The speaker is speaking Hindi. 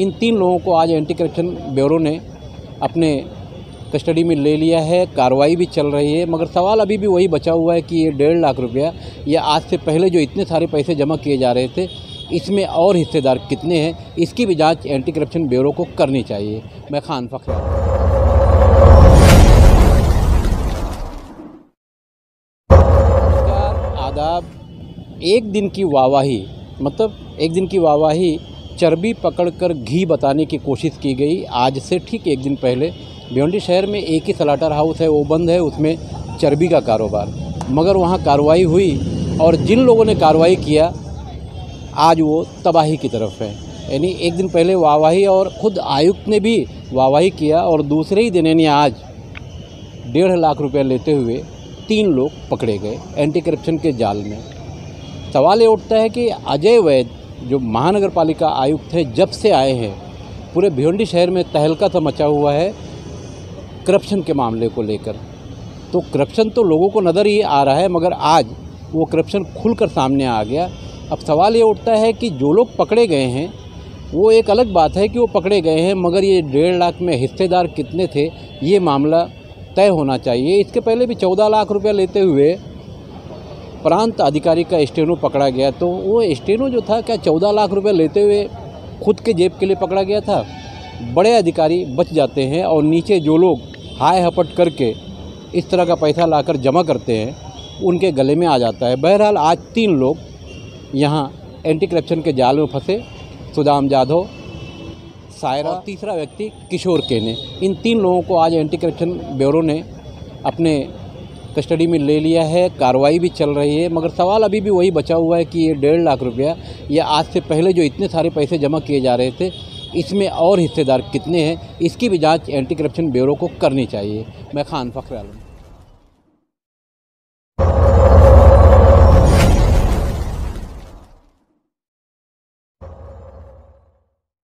इन तीन लोगों को आज एंटी करप्शन ब्यूरो ने अपने कस्टडी में ले लिया है, कार्रवाई भी चल रही है, मगर सवाल अभी भी वही बचा हुआ है कि ये डेढ़ लाख रुपया या आज से पहले जो इतने सारे पैसे जमा किए जा रहे थे, इसमें और हिस्सेदार कितने हैं, इसकी भी जाँच एंटी करप्शन ब्यूरो को करनी चाहिए। मैं खान फखर आदाब, एक दिन की वाहवाही मतलब एक दिन की वाहवाही चर्बी पकड़कर घी बताने की कोशिश की गई। आज से ठीक एक दिन पहले भिवंडी शहर में एक ही सलाटर हाउस है, वो बंद है, उसमें चर्बी का कारोबार। मगर वहाँ कार्रवाई हुई और जिन लोगों ने कार्रवाई किया, आज वो तबाही की तरफ़ है। यानी एक दिन पहले वाहवाही और ख़ुद आयुक्त ने भी वाहवाही किया और दूसरे ही दिन यानी आज डेढ़ लाख रुपये लेते हुए तीन लोग पकड़े गए एंटी करप्शन के जाल में। सवाल ये उठता है कि अजय वैद जो महानगर पालिका आयुक्त है, जब से आए हैं, पूरे भिवंडी शहर में तहलका सा मचा हुआ है करप्शन के मामले को लेकर। तो करप्शन तो लोगों को नज़र ही आ रहा है, मगर आज वो करप्शन खुलकर सामने आ गया। अब सवाल ये उठता है कि जो लोग पकड़े गए हैं, वो एक अलग बात है कि वो पकड़े गए हैं, मगर ये डेढ़ लाख में हिस्सेदार कितने थे, ये मामला तय होना चाहिए। इसके पहले भी चौदह लाख रुपया लेते हुए प्रांत अधिकारी का स्टेनो पकड़ा गया तो वो स्टेनो जो था क्या चौदह लाख रुपए लेते हुए खुद के जेब के लिए पकड़ा गया था? बड़े अधिकारी बच जाते हैं और नीचे जो लोग हाय हपट करके इस तरह का पैसा लाकर जमा करते हैं उनके गले में आ जाता है। बहरहाल आज तीन लोग यहाँ एंटी करप्शन के जाल में फंसे। सुदाम जाधव सायरा और तीसरा व्यक्ति किशोर केने। इन तीन लोगों को आज एंटी करप्शन ब्यूरो ने अपने कस्टडी में ले लिया है, कार्रवाई भी चल रही है, मगर सवाल अभी भी वही बचा हुआ है कि ये डेढ़ लाख रुपया या आज से पहले जो इतने सारे पैसे जमा किए जा रहे थे, इसमें और हिस्सेदार कितने हैं, इसकी भी जाँच एंटी करप्शन ब्यूरो को करनी चाहिए। मैं खान फखर आलम।